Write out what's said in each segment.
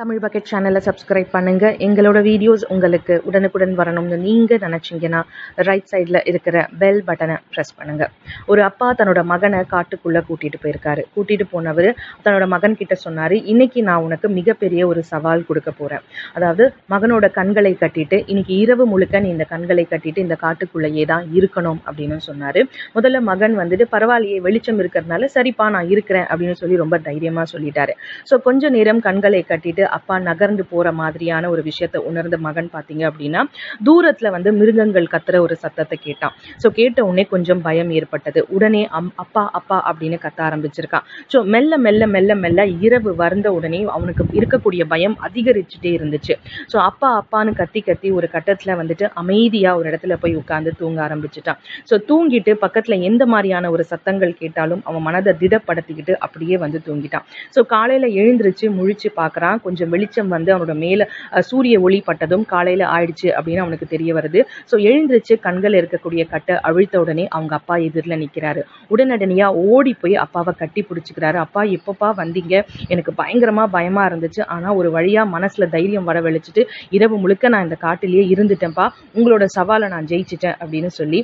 Tamil bucket சேனலை subscribe பண்ணுங்க. எங்களோட வீடியோஸ் உங்களுக்கு உடனுக்குடன் வரணும்னு நீங்க நினச்சிங்கன்னா ரைட் சைடில் இருக்கிற பெல் பட்டனை ப்ரெஸ் பண்ணுங்க. ஒரு அப்பா தன்னோட மகனை காட்டுக்குள்ளே கூட்டிட்டு போயிருக்காரு. கூட்டிட்டு போனவர் தன்னோட மகன் கிட்ட சொன்னாரு இன்னைக்கு நான் உனக்கு மிகப்பெரிய ஒரு சவால் கொடுக்க போறேன். அதாவது மகனோட கண்களை கட்டிட்டு இன்னைக்கு இரவு முழுக்க நீ இந்த கண்களை கட்டிட்டு இந்த காட்டுக்குள்ளேயே தான் இருக்கணும் அப்படின்னு சொன்னாரு. முதல்ல மகன் வந்துட்டு பரவாயில்லையே வெளிச்சம் இருக்கிறதுனால சரிப்பா நான் இருக்கிறேன் அப்படின்னு சொல்லி ரொம்ப தைரியமா சொல்லிட்டாரு. ஸோ கொஞ்ச நேரம் கண்களை கட்டிட்டு அப்பா நகர்ந்து போற மாதிரியான ஒரு விஷயத்தை உணர்ந்த மகன் பார்த்தீங்க அப்படின்னா தூரத்துல வந்து மிருகங்கள் கத்துற ஒரு சத்தத்தை கேட்டான். ஸோ கேட்ட உடனே கொஞ்சம் பயம் ஏற்பட்டது. உடனே அம் அப்பா அப்பா அப்படின்னு கத்த ஆரம்பிச்சிருக்கான். ஸோ மெல்ல மெல்ல மெல்ல மெல்ல இரவு வந்த உடனே அவனுக்கு இருக்கக்கூடிய பயம் அதிகரிச்சுட்டே இருந்துச்சு. ஸோ அப்பா அப்பான்னு கத்தி கத்தி ஒரு கட்டத்துல வந்துட்டு அமைதியா ஒரு இடத்துல போய் உட்கார்ந்து தூங்க ஆரம்பிச்சுட்டான். ஸோ தூங்கிட்டு பக்கத்துல எந்த மாதிரியான ஒரு சத்தங்கள் கேட்டாலும் அவன் மனதை திடப்படுத்திக்கிட்டு அப்படியே வந்து தூங்கிட்டான். ஸோ காலையில எழுந்திருச்சு முழிச்சு பார்க்கறான் கொஞ்சம் வெளிச்சம் வந்து அவனோட மேல சூரிய ஒளி பட்டதும் காலையில ஆயிடுச்சு அப்படின்னு அவனுக்கு தெரிய வருது. ஸோ எழுந்திருச்சு கண்கள் இருக்கக்கூடிய கட்டை அழுத்த உடனே அவங்க அப்பா எதிரில் நிற்கிறாரு உடனடியாக ஓடி போய் அப்பாவை கட்டி பிடிச்சிக்கிறாரு. அப்பா எப்பப்பா வந்தீங்க? எனக்கு பயங்கரமா பயமா இருந்துச்சு. ஆனா ஒரு வழியா மனசுல தைரியம் வரவழைச்சிட்டு இரவு முழுக்க நான் இந்த காட்டிலேயே இருந்துட்டேன்ப்பா. உங்களோட சவாலை நான் ஜெயிச்சிட்டேன் அப்படின்னு சொல்லி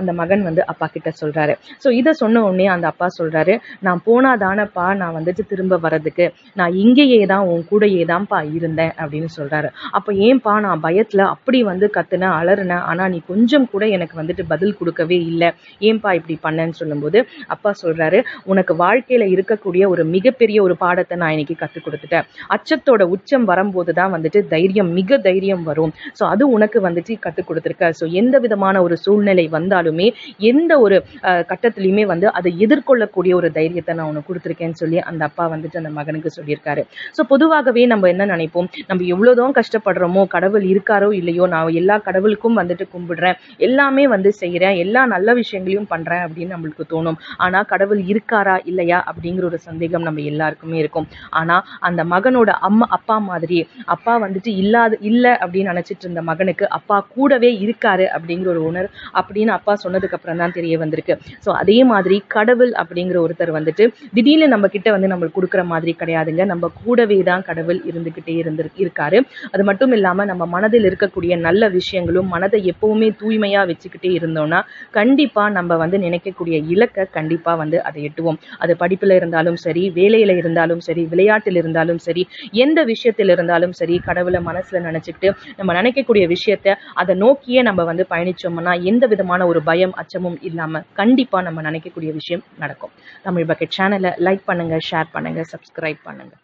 அந்த மகன் வந்து அப்பா கிட்ட சொல்றாரு. ஸோ இதை சொன்ன உடனே அந்த அப்பா சொல்றாரு நான் போனாதானப்பா நான் வந்துட்டு திரும்ப வர்றதுக்கு. நான் இங்கேயே தான் உன் கூட கூடயே தான்ப்பா இருந்தேன் அப்படின்னு சொல்றாரு. அப்போ ஏன்பா நான் பயத்துல அப்படி வந்து கத்துனேன் அலறினேன் ஆனா நீ கொஞ்சம் கூட எனக்கு வந்துட்டு பதில் கொடுக்கவே இல்லை. ஏன்பா இப்படி பண்ணேன்னு சொல்லும்போது அப்பா சொல்றாரு உனக்கு வாழ்க்கையில் இருக்கக்கூடிய ஒரு மிகப்பெரிய ஒரு பாடத்தை நான் இன்னைக்கு கற்றுக் கொடுத்துட்டேன். அச்சத்தோட உச்சம் வரும்போது தான் வந்துட்டு தைரியம் மிக தைரியம் வரும். ஸோ அது உனக்கு வந்துட்டு கற்றுக் கொடுத்துருக்க. ஸோ எந்த விதமான ஒரு சூழ்நிலை வந்தாலுமே எந்த ஒரு கட்டத்துலையுமே கட்டத்திலையுமே வந்து அதை எதிர்கொள்ளக்கூடிய ஒரு தைரியத்தை நான் உனக்கு கொடுத்துருக்கேன்னு சொல்லி அந்த அப்பா வந்துட்டு அந்த மகனுக்கு சொல்லியிருக்காரு. ஸோ பொதுவாகவே நம்ம என்ன நினைப்போம்? நம்ம எவ்வளோதான் கஷ்டப்படுறோமோ கடவுள் இருக்காரோ இல்லையோ நான் எல்லா கடவுளுக்கும் வந்துட்டு கும்பிடுறேன். எல்லாமே வந்து செய்கிறேன் எல்லா நல்ல விஷயங்களையும் பண்ணுறேன் அப்படின்னு நம்மளுக்கு தோணும். ஆனால் கடவுள் இருக்காரா இல்லையா அப்படிங்கிற ஒரு சந்தேகம் நம்ம எல்லாருக்குமே இருக்கும். ஆனால் அந்த மகனோட அம்மா அப்பா மாதிரி அப்பா வந்துட்டு இல்லாத இல்லை அப்படின்னு நினச்சிட்டு இருந்த மகனுக்கு அப்பா கூடவே இருக்காரு அப்படிங்கிற ஒரு உணர் அப்படின்னு அப்பா சொன்னதுக்கு அப்புறம் தான் தெரிய வந்திருக்கு. ஸோ அதே மாதிரி கடவுள் அப்படிங்கிற ஒருத்தர் வந்துட்டு திடீர்னு நம்ம கிட்ட வந்து நம்மளுக்கு கொடுக்குற மாதிரி கிடையாதுங்க. நம்ம கூடவே தான் கடவுள் இருந்துகிட்டே இருந்து இருக்காரு. அது மட்டும் இல்லாம நம்ம மனதில் இருக்கக்கூடிய நல்ல விஷயங்களும் மனதை எப்பவுமே தூய்மையா வச்சுக்கிட்டே இருந்தோம்னா கண்டிப்பா நம்ம வந்து நினைக்கக்கூடிய இலக்கை கண்டிப்பா வந்து அதை எட்டுவோம். அது படிப்புல இருந்தாலும் சரி வேலையில இருந்தாலும் சரி விளையாட்டில் இருந்தாலும் சரி எந்த விஷயத்தில் இருந்தாலும் சரி கடவுளை மனசுல நினச்சிக்கிட்டு நம்ம நினைக்கக்கூடிய விஷயத்த அதை நோக்கியே நம்ம வந்து பயணித்தோம்னா எந்த விதமான ஒரு பயம் அச்சமும் இல்லாம கண்டிப்பா நம்ம நினைக்கக்கூடிய விஷயம் நடக்கும். தமிழ் பக்கெட் சேனலை லைக் பண்ணுங்க ஷேர் பண்ணுங்க சப்ஸ்கிரைப் பண்ணுங்க.